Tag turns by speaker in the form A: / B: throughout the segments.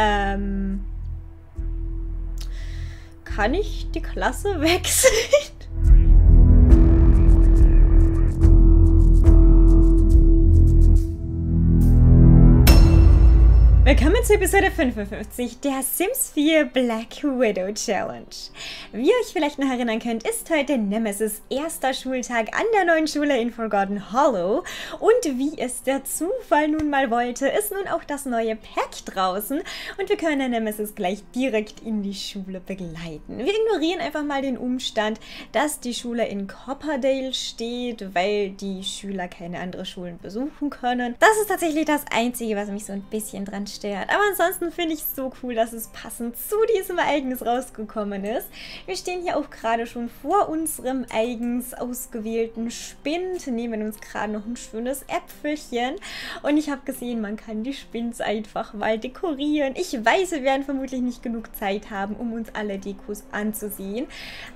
A: Ähm. Kann ich die Klasse wechseln? Willkommen zu Episode 55 der Sims 4 Black Widow Challenge. Wie ihr euch vielleicht noch erinnern könnt, ist heute Nemesis erster Schultag an der neuen Schule in Forgotten Hollow. Und wie es der Zufall nun mal wollte, ist nun auch das neue Pack draußen und wir können Nemesis gleich direkt in die Schule begleiten. Wir ignorieren einfach mal den Umstand, dass die Schule in Copperdale steht, weil die Schüler keine anderen Schulen besuchen können. Das ist tatsächlich das Einzige, was mich so ein bisschen dran stört stört. Aber ansonsten finde ich es so cool, dass es passend zu diesem Ereignis rausgekommen ist. Wir stehen hier auch gerade schon vor unserem eigens ausgewählten Spind, nehmen uns gerade noch ein schönes Äpfelchen und ich habe gesehen, man kann die Spins einfach mal dekorieren. Ich weiß, wir werden vermutlich nicht genug Zeit haben, um uns alle Dekos anzusehen,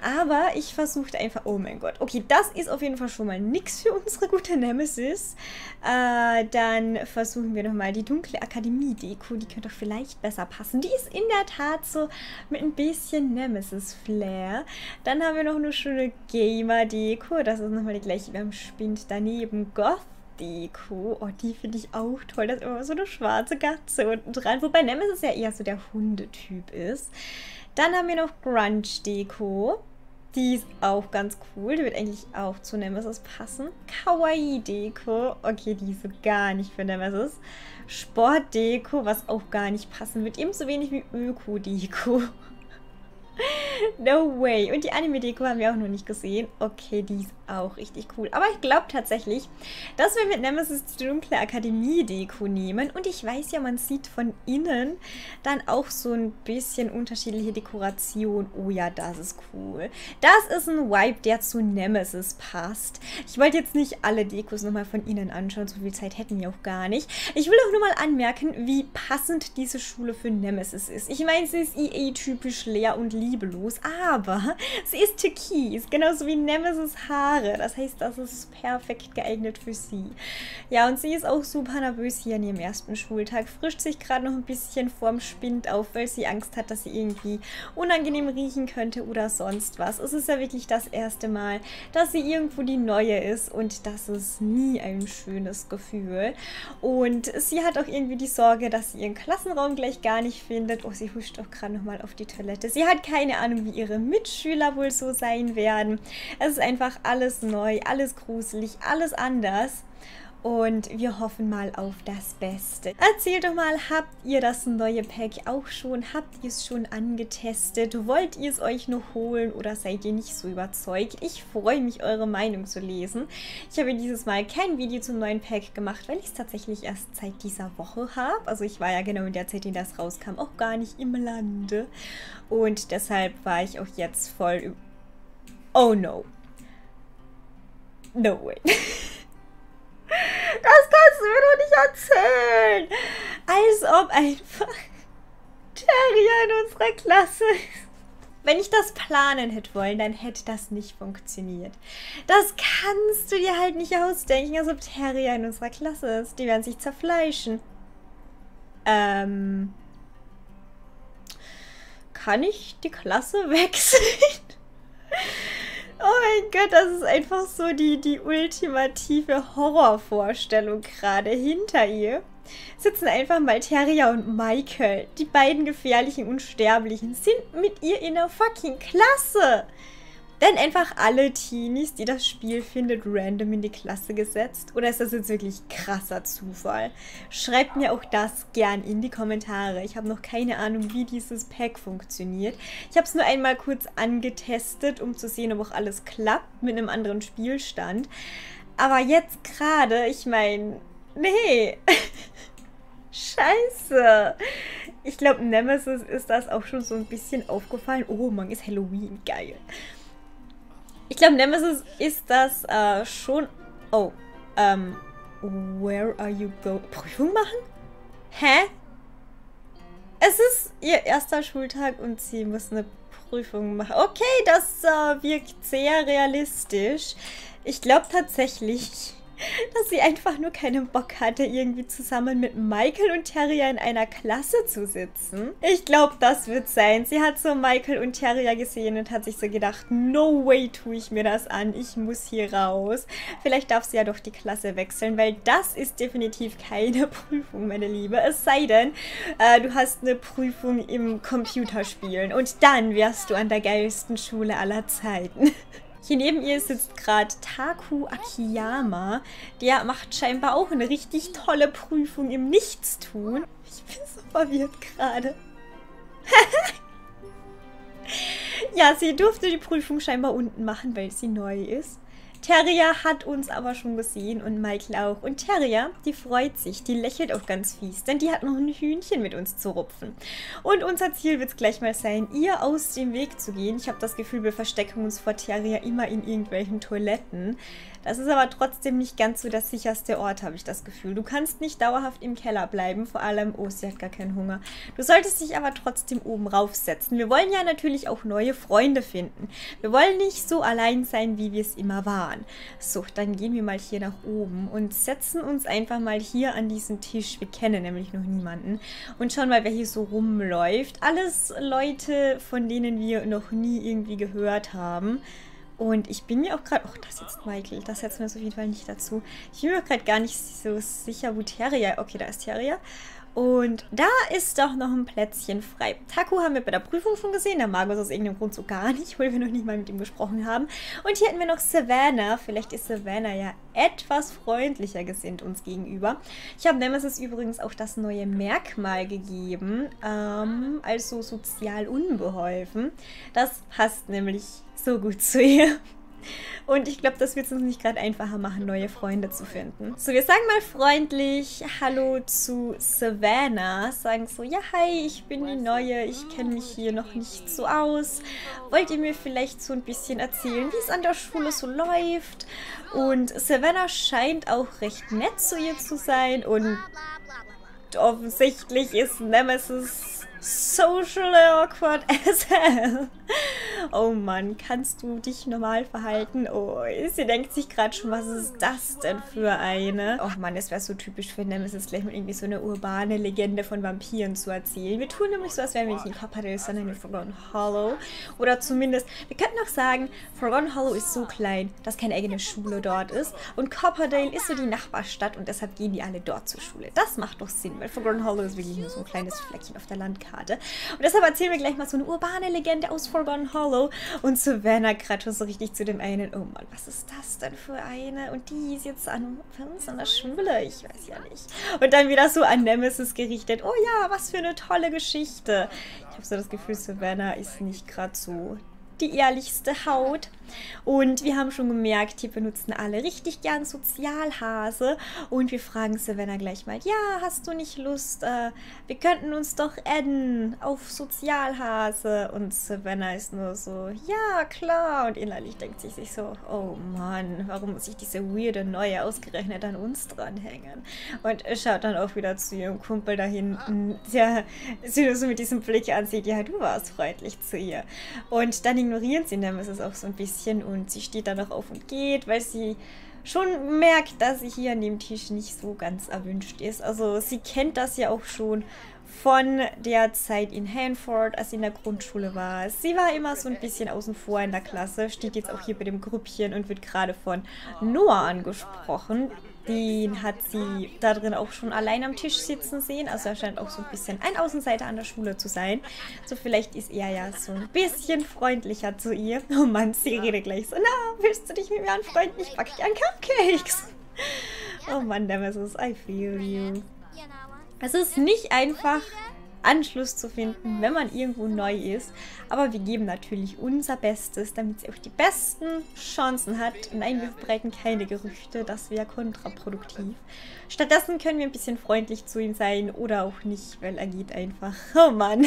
A: aber ich versuchte einfach, oh mein Gott, okay, das ist auf jeden Fall schon mal nichts für unsere gute Nemesis. Äh, dann versuchen wir nochmal die dunkle Akademie-Deko Deko, die könnte doch vielleicht besser passen. Die ist in der Tat so mit ein bisschen Nemesis-Flair. Dann haben wir noch eine schöne Gamer-Deko. Das ist nochmal die gleiche wie beim Spind daneben. Goth Deko. Oh, die finde ich auch toll. Da ist immer so eine schwarze Katze unten dran. Wobei Nemesis ja eher so der Hundetyp ist. Dann haben wir noch Grunge Deko. Die ist auch ganz cool. Die wird eigentlich auch zu Nemesis passen. Kawaii Deko. Okay, die ist so gar nicht für Nemesis. Sportdeko, was auch gar nicht passen wird. Ebenso wenig wie Öko-Deko. no way. Und die Anime-Deko haben wir auch noch nicht gesehen. Okay, die ist auch richtig cool. Aber ich glaube tatsächlich, dass wir mit Nemesis die dunkle Akademie-Deko nehmen. Und ich weiß ja, man sieht von innen dann auch so ein bisschen unterschiedliche Dekoration. Oh ja, das ist cool. Das ist ein Vibe, der zu Nemesis passt. Ich wollte jetzt nicht alle Dekos nochmal von innen anschauen. So viel Zeit hätten wir auch gar nicht. Ich will auch nur mal anmerken, wie passend diese Schule für Nemesis ist. Ich meine, sie ist EA-typisch leer und liebelos, aber sie ist türkis, genauso wie Nemesis Haare. Das heißt, das ist perfekt geeignet für sie. Ja, und sie ist auch super nervös hier an ihrem ersten Schultag, frischt sich gerade noch ein bisschen vorm Spind auf, weil sie Angst hat, dass sie irgendwie unangenehm riechen könnte oder sonst was. Es ist ja wirklich das erste Mal, dass sie irgendwo die Neue ist und das ist nie ein schönes Gefühl. Und sie hat auch irgendwie die Sorge, dass sie ihren Klassenraum gleich gar nicht findet. Oh, sie huscht auch gerade nochmal auf die Toilette. Sie hat keine Ahnung, wie ihre Mitschüler wohl so sein werden. Es ist einfach alles neu, alles gruselig, alles anders. Und wir hoffen mal auf das Beste. Erzählt doch mal, habt ihr das neue Pack auch schon? Habt ihr es schon angetestet? Wollt ihr es euch noch holen oder seid ihr nicht so überzeugt? Ich freue mich, eure Meinung zu lesen. Ich habe dieses Mal kein Video zum neuen Pack gemacht, weil ich es tatsächlich erst seit dieser Woche habe. Also ich war ja genau in der Zeit, in der es rauskam, auch gar nicht im Lande. Und deshalb war ich auch jetzt voll... Oh no. No way. Das kannst du mir doch nicht erzählen. Als ob einfach Terrier in unserer Klasse ist. Wenn ich das planen hätte wollen, dann hätte das nicht funktioniert. Das kannst du dir halt nicht ausdenken, als ob Terrier in unserer Klasse ist. Die werden sich zerfleischen. Ähm... Kann ich die Klasse wechseln? Oh mein Gott, das ist einfach so die, die ultimative Horrorvorstellung gerade hinter ihr. Sitzen einfach mal Terrier und Michael, die beiden gefährlichen Unsterblichen, sind mit ihr in der fucking Klasse. Denn einfach alle Teenies, die das Spiel findet, random in die Klasse gesetzt? Oder ist das jetzt wirklich krasser Zufall? Schreibt mir auch das gern in die Kommentare. Ich habe noch keine Ahnung, wie dieses Pack funktioniert. Ich habe es nur einmal kurz angetestet, um zu sehen, ob auch alles klappt mit einem anderen Spielstand. Aber jetzt gerade, ich meine, nee. Scheiße. Ich glaube, Nemesis ist das auch schon so ein bisschen aufgefallen. Oh, man ist Halloween. Geil. Ich glaube, Nemesis ist das äh, schon... Oh, ähm... Where are you going? Prüfung machen? Hä? Es ist ihr erster Schultag und sie muss eine Prüfung machen. Okay, das äh, wirkt sehr realistisch. Ich glaube tatsächlich, dass sie einfach nur keinen Bock hatte, irgendwie zusammen mit Michael und Terrier in einer Klasse zu sitzen. Ich glaube, das wird sein. Sie hat so Michael und Terrier gesehen und hat sich so gedacht, no way tue ich mir das an, ich muss hier raus. Vielleicht darf sie ja doch die Klasse wechseln, weil das ist definitiv keine Prüfung, meine Liebe. Es sei denn, äh, du hast eine Prüfung im Computerspielen und dann wärst du an der geilsten Schule aller Zeiten. Hier neben ihr sitzt gerade Taku Akiyama. Der macht scheinbar auch eine richtig tolle Prüfung im Nichtstun. Ich bin so verwirrt gerade. ja, sie durfte die Prüfung scheinbar unten machen, weil sie neu ist. Terrier hat uns aber schon gesehen und Michael auch. Und Terrier, die freut sich, die lächelt auch ganz fies, denn die hat noch ein Hühnchen mit uns zu rupfen. Und unser Ziel wird es gleich mal sein, ihr aus dem Weg zu gehen. Ich habe das Gefühl, wir verstecken uns vor Terrier immer in irgendwelchen Toiletten. Das ist aber trotzdem nicht ganz so der sicherste Ort, habe ich das Gefühl. Du kannst nicht dauerhaft im Keller bleiben, vor allem, oh, sie hat gar keinen Hunger. Du solltest dich aber trotzdem oben raufsetzen. Wir wollen ja natürlich auch neue Freunde finden. Wir wollen nicht so allein sein, wie wir es immer waren. So, dann gehen wir mal hier nach oben und setzen uns einfach mal hier an diesen Tisch. Wir kennen nämlich noch niemanden. Und schauen mal, wer hier so rumläuft. Alles Leute, von denen wir noch nie irgendwie gehört haben. Und ich bin mir auch gerade... Oh, das jetzt Michael. Das setzen wir auf jeden Fall nicht dazu. Ich bin mir gerade gar nicht so sicher, wo Terrier... Okay, da ist Terrier. Und da ist doch noch ein Plätzchen frei. Taku haben wir bei der Prüfung schon gesehen. Der Magus aus irgendeinem Grund so gar nicht, weil wir noch nicht mal mit ihm gesprochen haben. Und hier hätten wir noch Savannah. Vielleicht ist Savannah ja etwas freundlicher gesinnt uns gegenüber. Ich habe Nemesis übrigens auch das neue Merkmal gegeben. Ähm, also sozial unbeholfen. Das passt nämlich so gut zu ihr. Und ich glaube, das wird es uns nicht gerade einfacher machen, neue Freunde zu finden. So, wir sagen mal freundlich Hallo zu Savannah. Sagen so, ja, hi, ich bin die Neue. Ich kenne mich hier noch nicht so aus. Wollt ihr mir vielleicht so ein bisschen erzählen, wie es an der Schule so läuft? Und Savannah scheint auch recht nett zu ihr zu sein. Und offensichtlich ist Nemesis socially awkward as hell. Oh Mann, kannst du dich normal verhalten? Oh, sie denkt sich gerade schon, was ist das denn für eine? Oh Mann, es wäre so typisch für Nemesis, gleich mal irgendwie so eine urbane Legende von Vampiren zu erzählen. Wir tun nämlich so, als wären wir nicht in Coppertale, sondern in Forgotten Hollow. Oder zumindest, wir könnten auch sagen, Forgotten Hollow ist so klein, dass keine eigene Schule dort ist. Und Copperdale ist so die Nachbarstadt und deshalb gehen die alle dort zur Schule. Das macht doch Sinn, weil Forgotten Hollow ist wirklich nur so ein kleines Fleckchen auf der Landkarte. Und deshalb erzählen wir gleich mal so eine urbane Legende aus Forgotten Hollow Hollow. Und Savannah gerade so richtig zu dem einen, oh Mann, was ist das denn für eine? Und die ist jetzt an uns an der Schule, ich weiß ja nicht. Und dann wieder so an Nemesis gerichtet, oh ja, was für eine tolle Geschichte. Ich habe so das Gefühl, Savannah ist nicht gerade so die ehrlichste Haut. Und wir haben schon gemerkt, hier benutzen alle richtig gern Sozialhase. Und wir fragen Savannah gleich mal, ja, hast du nicht Lust? Äh, wir könnten uns doch adden auf Sozialhase. Und Savannah ist nur so, ja, klar. Und innerlich denkt sie sich so, oh Mann, warum muss ich diese weirde Neue ausgerechnet an uns dranhängen? Und schaut dann auch wieder zu ihrem Kumpel da hinten, der sie nur so mit diesem Blick ansieht, ja, du warst freundlich zu ihr. Und dann ignorieren sie Nemesis auch so ein bisschen und sie steht dann noch auf und geht, weil sie schon merkt, dass sie hier an dem Tisch nicht so ganz erwünscht ist. Also sie kennt das ja auch schon von der Zeit in Hanford, als sie in der Grundschule war. Sie war immer so ein bisschen außen vor in der Klasse, steht jetzt auch hier bei dem Grüppchen und wird gerade von Noah angesprochen, den hat sie da drin auch schon allein am Tisch sitzen sehen. Also er scheint auch so ein bisschen ein Außenseiter an der Schule zu sein. So vielleicht ist er ja so ein bisschen freundlicher zu ihr. Oh Mann, sie redet gleich so, na, willst du dich mit mir anfreunden? Ich backe dir an Cupcakes. Oh Mann, Nemesis, I feel you. Es ist nicht einfach, Anschluss zu finden, wenn man irgendwo neu ist. Aber wir geben natürlich unser Bestes, damit sie auch die besten Chancen hat. Nein, wir verbreiten keine Gerüchte, das wäre kontraproduktiv. Stattdessen können wir ein bisschen freundlich zu ihm sein oder auch nicht, weil er geht einfach. Oh Mann.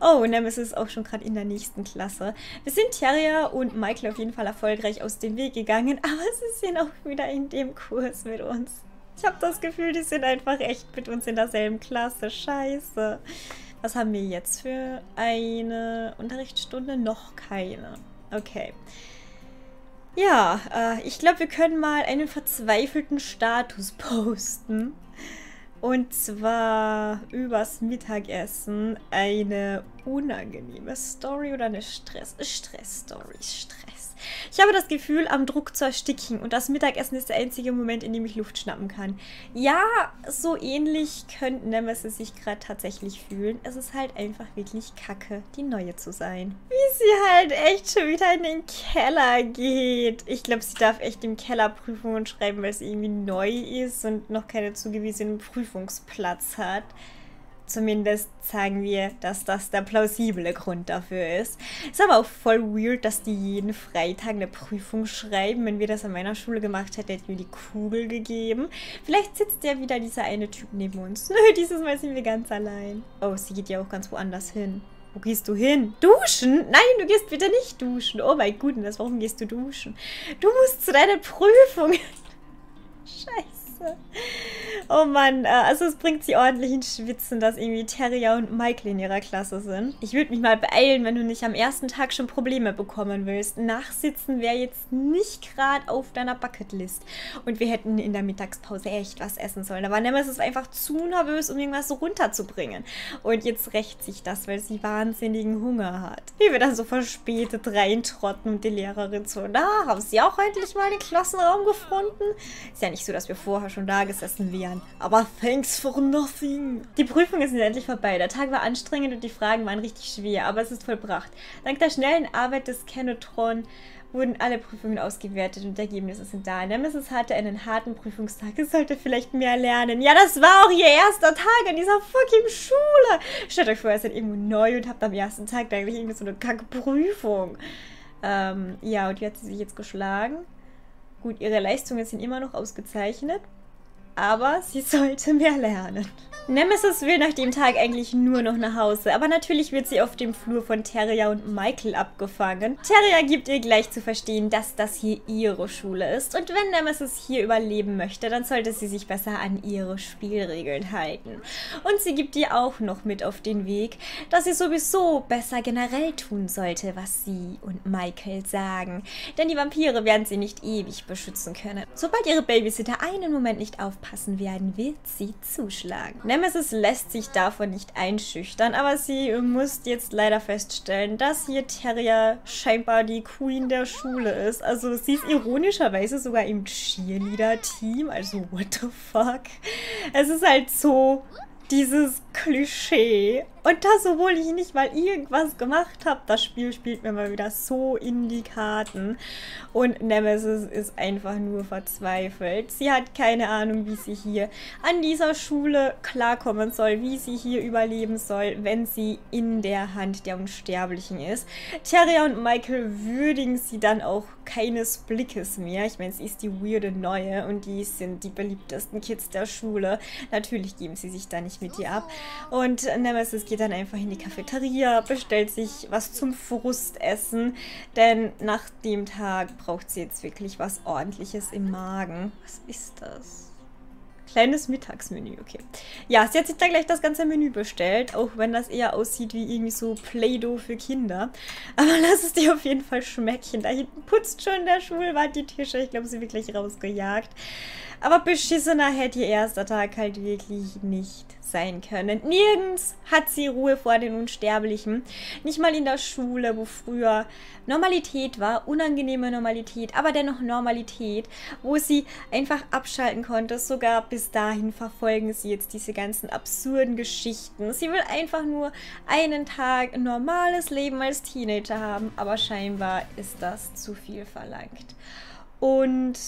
A: Oh, Nemesis ist auch schon gerade in der nächsten Klasse. Wir sind Terrier und Michael auf jeden Fall erfolgreich aus dem Weg gegangen, aber sie sind auch wieder in dem Kurs mit uns. Ich habe das Gefühl, die sind einfach echt mit uns in derselben Klasse. Scheiße. Was haben wir jetzt für eine Unterrichtsstunde? Noch keine. Okay. Ja, äh, ich glaube, wir können mal einen verzweifelten Status posten. Und zwar übers Mittagessen eine unangenehme Story oder eine Stress, Stress-Story. Stress. Ich habe das Gefühl, am Druck zu ersticken und das Mittagessen ist der einzige Moment, in dem ich Luft schnappen kann. Ja, so ähnlich könnte Nemesis sich gerade tatsächlich fühlen. Es ist halt einfach wirklich kacke, die Neue zu sein. Wie sie halt echt schon wieder in den Keller geht. Ich glaube, sie darf echt im Keller Prüfungen schreiben, weil sie irgendwie neu ist und noch keine zugewiesenen Prüfungsplatz hat. Zumindest sagen wir, dass das der plausible Grund dafür ist. Ist aber auch voll weird, dass die jeden Freitag eine Prüfung schreiben. Wenn wir das an meiner Schule gemacht hätten, hätten wir die Kugel gegeben. Vielleicht sitzt ja wieder dieser eine Typ neben uns. Nö, dieses Mal sind wir ganz allein. Oh, sie geht ja auch ganz woanders hin. Wo gehst du hin? Duschen? Nein, du gehst bitte nicht duschen. Oh mein Gott, warum gehst du duschen? Du musst zu deiner Prüfung. Scheiße. Oh Mann, äh, also es bringt sie ordentlich ins Schwitzen, dass irgendwie Terrier und Michael in ihrer Klasse sind. Ich würde mich mal beeilen, wenn du nicht am ersten Tag schon Probleme bekommen willst. Nachsitzen wäre jetzt nicht gerade auf deiner Bucketlist. Und wir hätten in der Mittagspause echt was essen sollen. Aber Nemes ist einfach zu nervös, um irgendwas so runterzubringen. Und jetzt rächt sich das, weil sie wahnsinnigen Hunger hat. Wie wir dann so verspätet reintrotten und die Lehrerin so, na, haben sie auch endlich mal den Klassenraum gefunden? Ist ja nicht so, dass wir vorher schon da gesessen wären. Aber thanks for nothing. Die Prüfung ist endlich vorbei. Der Tag war anstrengend und die Fragen waren richtig schwer, aber es ist vollbracht. Dank der schnellen Arbeit des Kenotron wurden alle Prüfungen ausgewertet und Ergebnisse sind da. Nemesis hatte einen harten Prüfungstag. Es sollte vielleicht mehr lernen. Ja, das war auch ihr erster Tag in dieser fucking Schule. Stellt euch vor, ihr seid irgendwo neu und habt am ersten Tag eigentlich irgendwie so eine kacke Prüfung. Ähm, ja, und wie hat sie sich jetzt geschlagen? Gut, ihre Leistungen sind immer noch ausgezeichnet aber sie sollte mehr lernen. Nemesis will nach dem Tag eigentlich nur noch nach Hause, aber natürlich wird sie auf dem Flur von Terrier und Michael abgefangen. Terrier gibt ihr gleich zu verstehen, dass das hier ihre Schule ist und wenn Nemesis hier überleben möchte, dann sollte sie sich besser an ihre Spielregeln halten. Und sie gibt ihr auch noch mit auf den Weg, dass sie sowieso besser generell tun sollte, was sie und Michael sagen. Denn die Vampire werden sie nicht ewig beschützen können. Sobald ihre Babysitter einen Moment nicht aufpassen werden, wird sie zuschlagen. Nemesis lässt sich davon nicht einschüchtern, aber sie muss jetzt leider feststellen, dass hier Terrier scheinbar die Queen der Schule ist. Also sie ist ironischerweise sogar im Cheerleader-Team, also what the fuck. Es ist halt so dieses Klischee. Und das, obwohl ich nicht mal irgendwas gemacht habe. Das Spiel spielt mir mal wieder so in die Karten. Und Nemesis ist einfach nur verzweifelt. Sie hat keine Ahnung, wie sie hier an dieser Schule klarkommen soll, wie sie hier überleben soll, wenn sie in der Hand der Unsterblichen ist. Terry und Michael würdigen sie dann auch keines Blickes mehr. Ich meine, sie ist die weirde Neue und die sind die beliebtesten Kids der Schule. Natürlich geben sie sich da nicht mit ihr ab. Und Nemesis geht dann einfach in die Cafeteria, bestellt sich was zum Frustessen, denn nach dem Tag braucht sie jetzt wirklich was ordentliches im Magen. Was ist das? Kleines Mittagsmenü, okay. Ja, sie hat sich da gleich das ganze Menü bestellt, auch wenn das eher aussieht wie irgendwie so Play-Doh für Kinder. Aber lass es dir auf jeden Fall schmecken. Da hinten putzt schon der Schulwart die Tische. Ich glaube, sie wird gleich rausgejagt. Aber beschissener hätte ihr erster Tag halt wirklich nicht sein können. Nirgends hat sie Ruhe vor den Unsterblichen. Nicht mal in der Schule, wo früher Normalität war, unangenehme Normalität, aber dennoch Normalität, wo sie einfach abschalten konnte. Sogar bis dahin verfolgen sie jetzt diese ganzen absurden Geschichten. Sie will einfach nur einen Tag normales Leben als Teenager haben, aber scheinbar ist das zu viel verlangt. Und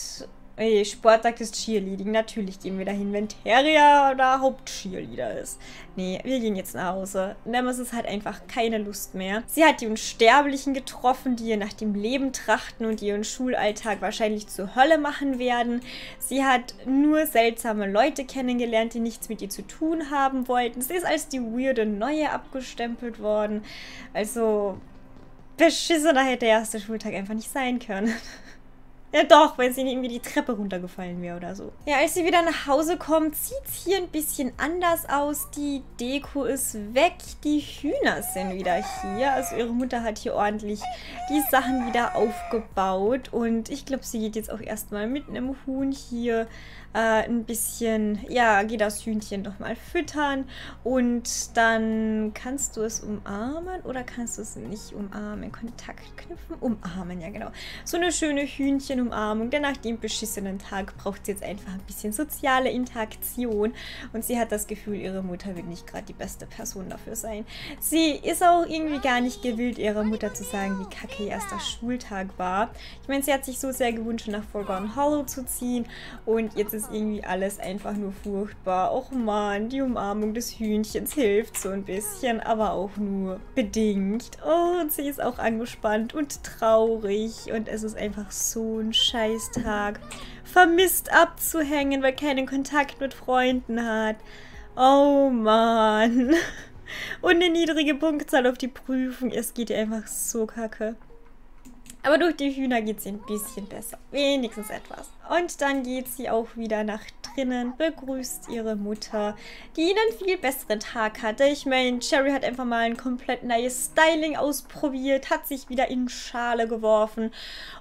A: Ey, Sporttag ist Cheerleading. Natürlich gehen wir dahin, wenn Terrier der Hauptcheerleader ist. Nee, wir gehen jetzt nach Hause. Nemesis hat einfach keine Lust mehr. Sie hat die Unsterblichen getroffen, die ihr nach dem Leben trachten und ihren Schulalltag wahrscheinlich zur Hölle machen werden. Sie hat nur seltsame Leute kennengelernt, die nichts mit ihr zu tun haben wollten. Sie ist als die weirde Neue abgestempelt worden. Also, beschissener hätte der erste Schultag einfach nicht sein können. Ja doch, weil sie irgendwie die Treppe runtergefallen wäre oder so. Ja, als sie wieder nach Hause kommt, sieht es hier ein bisschen anders aus. Die Deko ist weg, die Hühner sind wieder hier. Also ihre Mutter hat hier ordentlich die Sachen wieder aufgebaut. Und ich glaube, sie geht jetzt auch erstmal mit einem Huhn hier äh, ein bisschen, ja, geht das Hühnchen doch mal füttern und dann kannst du es umarmen oder kannst du es nicht umarmen? Kontakt knüpfen? Umarmen, ja genau. So eine schöne Hühnchenumarmung, denn nach dem beschissenen Tag braucht sie jetzt einfach ein bisschen soziale Interaktion und sie hat das Gefühl, ihre Mutter wird nicht gerade die beste Person dafür sein. Sie ist auch irgendwie gar nicht gewillt, ihrer Mutter zu sagen, wie kacke ihr erster Schultag war. Ich meine, sie hat sich so sehr gewünscht, nach Forgotten Hollow zu ziehen und jetzt ist ist irgendwie alles einfach nur furchtbar. Och man, die Umarmung des Hühnchens hilft so ein bisschen, aber auch nur bedingt. Oh, und sie ist auch angespannt und traurig und es ist einfach so ein Scheißtag. Vermisst abzuhängen, weil keinen Kontakt mit Freunden hat. Oh man. Und eine niedrige Punktzahl auf die Prüfung. Es geht ihr einfach so kacke. Aber durch die Hühner geht sie ein bisschen besser. Wenigstens etwas. Und dann geht sie auch wieder nach drinnen, begrüßt ihre Mutter, die einen viel besseren Tag hatte. Ich meine, Cherry hat einfach mal ein komplett neues Styling ausprobiert, hat sich wieder in Schale geworfen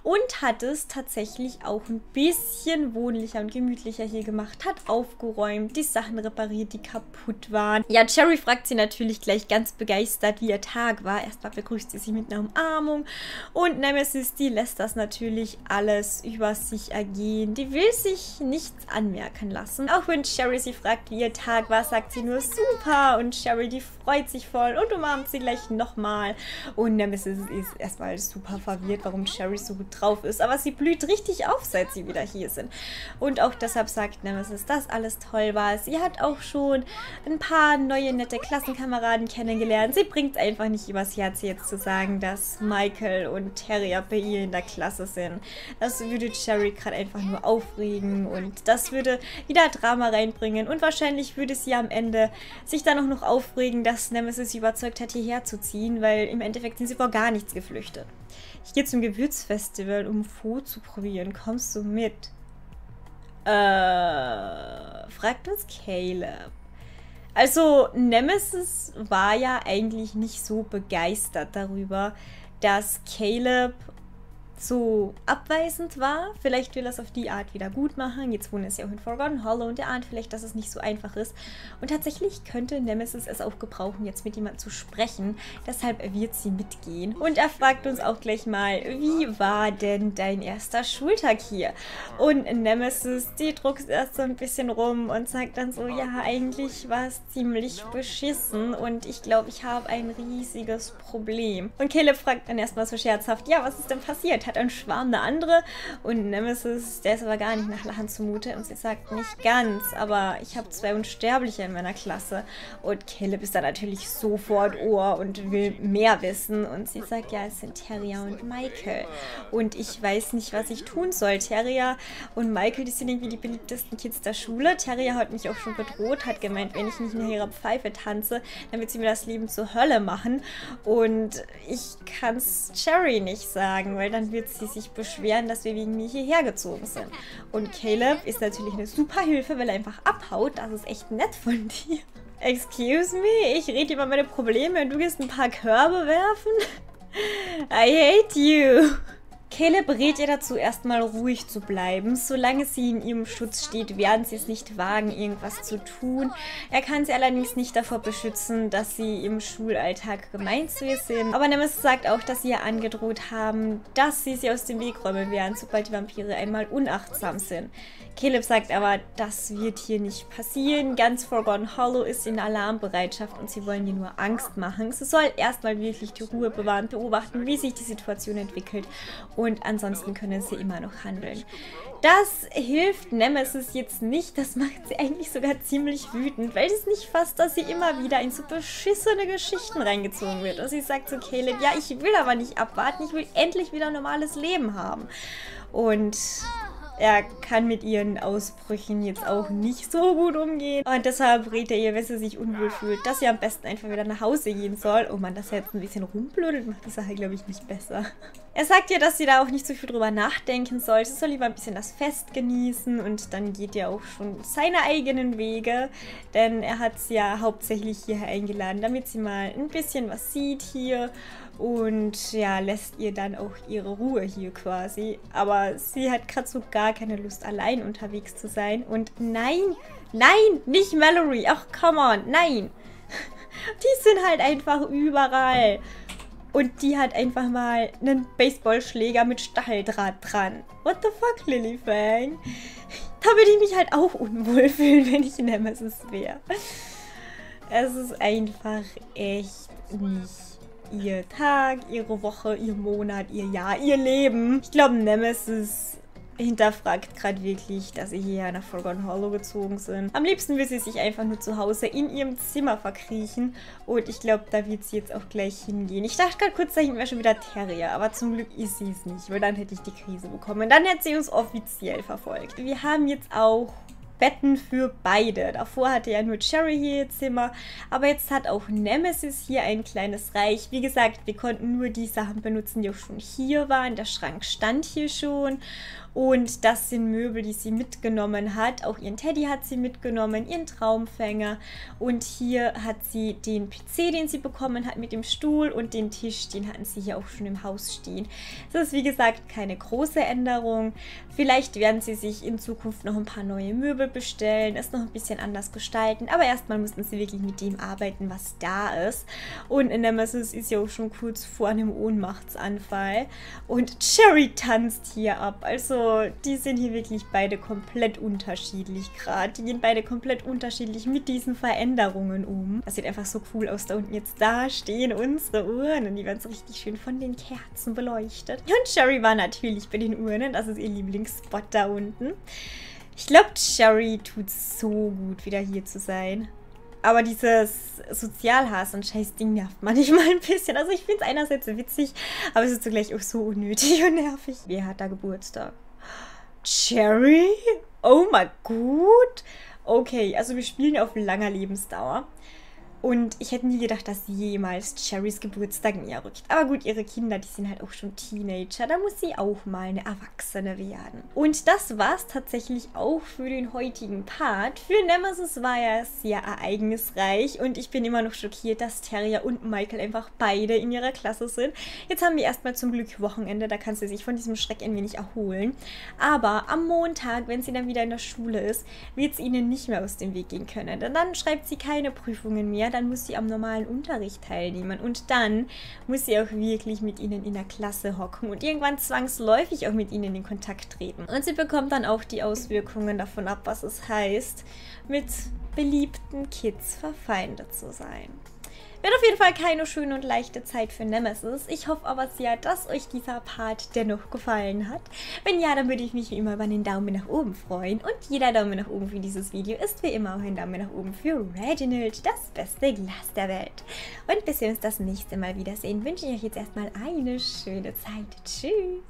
A: und hat es tatsächlich auch ein bisschen wohnlicher und gemütlicher hier gemacht, hat aufgeräumt, die Sachen repariert, die kaputt waren. Ja, Cherry fragt sie natürlich gleich ganz begeistert, wie ihr Tag war. Erstmal begrüßt sie sie mit einer Umarmung und Nemesis, die lässt das natürlich alles über sich ergehen. Die will sich nichts anmerken lassen. Auch wenn Sherry sie fragt, wie ihr Tag war, sagt sie nur super und Sherry, die freut sich voll und umarmt sie gleich nochmal. Und Nemesis ist erstmal super verwirrt, warum Sherry so gut drauf ist, aber sie blüht richtig auf, seit sie wieder hier sind. Und auch deshalb sagt Nemesis, dass alles toll war. Sie hat auch schon ein paar neue, nette Klassenkameraden kennengelernt. Sie bringt es einfach nicht übers Herz, jetzt zu sagen, dass Michael und Terrier bei ihr in der Klasse sind. Das würde Sherry gerade einfach nur aufregen und das würde wieder Drama reinbringen. Und wahrscheinlich würde sie am Ende sich dann auch noch aufregen, dass Nemesis sie überzeugt hat, hierher zu ziehen, weil im Endeffekt sind sie vor gar nichts geflüchtet. Ich gehe zum Gewürzfestival, um Fo zu probieren. Kommst du mit? Äh, fragt uns Caleb. Also, Nemesis war ja eigentlich nicht so begeistert darüber, dass Caleb so abweisend war. Vielleicht will er es auf die Art wieder gut machen. Jetzt wohnen es ja auch in Forgotten Hollow und er ahnt vielleicht, dass es nicht so einfach ist. Und tatsächlich könnte Nemesis es auch gebrauchen, jetzt mit jemandem zu sprechen. Deshalb wird sie mitgehen. Und er fragt uns auch gleich mal, wie war denn dein erster Schultag hier? Und Nemesis, die druckt erst so ein bisschen rum und sagt dann so, ja, eigentlich war es ziemlich beschissen und ich glaube, ich habe ein riesiges Problem. Und Caleb fragt dann erstmal so scherzhaft, ja, was ist denn passiert? Hat hat einen Schwarm eine andere. Und Nemesis, der ist aber gar nicht nach Lachen zumute. Und sie sagt nicht ganz, aber ich habe zwei Unsterbliche in meiner Klasse. Und Caleb ist da natürlich sofort Ohr und will mehr wissen. Und sie sagt, ja, es sind Terrier und Michael. Und ich weiß nicht, was ich tun soll. Terrier und Michael, die sind irgendwie die beliebtesten Kids der Schule. Terrier hat mich auch schon bedroht, hat gemeint, wenn ich nicht nach ihrer Pfeife tanze, dann wird sie mir das Leben zur Hölle machen. Und ich kann es Cherry nicht sagen, weil dann wird sie sich beschweren, dass wir wegen mir hierher gezogen sind. Und Caleb ist natürlich eine super Hilfe, weil er einfach abhaut. Das ist echt nett von dir. Excuse me, ich rede über meine Probleme und du gehst ein paar Körbe werfen? I hate you. Caleb berät ihr dazu, erstmal ruhig zu bleiben. Solange sie in ihrem Schutz steht, werden sie es nicht wagen, irgendwas zu tun. Er kann sie allerdings nicht davor beschützen, dass sie im Schulalltag gemein zu ihr sind. Aber Nemesis sagt auch, dass sie ihr angedroht haben, dass sie sie aus dem Weg räumen werden, sobald die Vampire einmal unachtsam sind. Caleb sagt aber, das wird hier nicht passieren. Ganz Forgotten Hollow ist in Alarmbereitschaft und sie wollen ihr nur Angst machen. Sie soll erstmal wirklich die Ruhe bewahren, beobachten, wie sich die Situation entwickelt und ansonsten können sie immer noch handeln. Das hilft Nemesis jetzt nicht, das macht sie eigentlich sogar ziemlich wütend, weil es nicht fasst, dass sie immer wieder in so beschissene Geschichten reingezogen wird. Und sie sagt zu Caleb, ja, ich will aber nicht abwarten, ich will endlich wieder ein normales Leben haben. Und er kann mit ihren Ausbrüchen jetzt auch nicht so gut umgehen. Und deshalb rät er ihr, wenn sie sich unwohl fühlt, dass sie am besten einfach wieder nach Hause gehen soll. Oh man, dass er jetzt ein bisschen rumblödelt, macht die Sache, glaube ich, nicht besser. Er sagt ihr, dass sie da auch nicht so viel drüber nachdenken soll. Sie soll lieber ein bisschen das Fest genießen und dann geht er auch schon seine eigenen Wege. Denn er hat sie ja hauptsächlich hierher eingeladen, damit sie mal ein bisschen was sieht hier und ja, lässt ihr dann auch ihre Ruhe hier quasi. Aber sie hat gerade so gar keine Lust, allein unterwegs zu sein. Und nein, nein, nicht Mallory. Ach, come on, nein. Die sind halt einfach überall. Und die hat einfach mal einen Baseballschläger mit Stacheldraht dran. What the fuck, Lilyfang? Da würde ich mich halt auch unwohl fühlen, wenn ich Nemesis wäre. Es ist einfach echt nicht ihr Tag, ihre Woche, ihr Monat, ihr Jahr, ihr Leben. Ich glaube, Nemesis hinterfragt gerade wirklich, dass sie hierher nach Forgotten Hollow gezogen sind. Am liebsten will sie sich einfach nur zu Hause in ihrem Zimmer verkriechen und ich glaube, da wird sie jetzt auch gleich hingehen. Ich dachte gerade kurz, da hinten wäre schon wieder Terrier, aber zum Glück ist sie es nicht, weil dann hätte ich die Krise bekommen. Dann hätte sie uns offiziell verfolgt. Wir haben jetzt auch Betten für beide. Davor hatte ja nur Cherry hier ihr Zimmer, aber jetzt hat auch Nemesis hier ein kleines Reich. Wie gesagt, wir konnten nur die Sachen benutzen, die auch schon hier waren. Der Schrank stand hier schon und das sind Möbel, die sie mitgenommen hat. Auch ihren Teddy hat sie mitgenommen, ihren Traumfänger. Und hier hat sie den PC, den sie bekommen hat mit dem Stuhl und den Tisch, den hatten sie hier auch schon im Haus stehen. Das ist wie gesagt keine große Änderung. Vielleicht werden sie sich in Zukunft noch ein paar neue Möbel bestellen, es noch ein bisschen anders gestalten. Aber erstmal müssen sie wirklich mit dem arbeiten, was da ist. Und Nemesis ist ja auch schon kurz vor einem Ohnmachtsanfall. Und Cherry tanzt hier ab. Also die sind hier wirklich beide komplett unterschiedlich gerade. Die gehen beide komplett unterschiedlich mit diesen Veränderungen um. Das sieht einfach so cool aus. Da unten jetzt da stehen unsere Urnen. Die werden so richtig schön von den Kerzen beleuchtet. Und Sherry war natürlich bei den Urnen. Das ist ihr Lieblingsspot da unten. Ich glaube, Sherry tut so gut, wieder hier zu sein. Aber dieses Sozialhass und scheiß Ding nervt manchmal ein bisschen. Also ich finde es einerseits witzig, aber es ist zugleich auch so unnötig und nervig. Wer hat da Geburtstag? Cherry? Oh mein Gott. Okay, also wir spielen auf langer Lebensdauer. Und ich hätte nie gedacht, dass jemals Cherrys Geburtstag näher rückt. Aber gut, ihre Kinder, die sind halt auch schon Teenager. Da muss sie auch mal eine Erwachsene werden. Und das war's tatsächlich auch für den heutigen Part. Für Nemesis war er sehr ereignisreich. Und ich bin immer noch schockiert, dass Terrier und Michael einfach beide in ihrer Klasse sind. Jetzt haben wir erstmal zum Glück Wochenende. Da kann sie sich von diesem Schreck ein wenig erholen. Aber am Montag, wenn sie dann wieder in der Schule ist, wird es ihnen nicht mehr aus dem Weg gehen können. Denn dann schreibt sie keine Prüfungen mehr dann muss sie am normalen Unterricht teilnehmen und dann muss sie auch wirklich mit ihnen in der Klasse hocken und irgendwann zwangsläufig auch mit ihnen in Kontakt treten. Und sie bekommt dann auch die Auswirkungen davon ab, was es heißt, mit beliebten Kids verfeindet zu sein. Wird auf jeden Fall keine schöne und leichte Zeit für Nemesis. Ich hoffe aber sehr, dass euch dieser Part dennoch gefallen hat. Wenn ja, dann würde ich mich wie immer über einen Daumen nach oben freuen. Und jeder Daumen nach oben für dieses Video ist wie immer auch ein Daumen nach oben für Reginald, das beste Glas der Welt. Und bis wir uns das nächste Mal wiedersehen, wünsche ich euch jetzt erstmal eine schöne Zeit. Tschüss!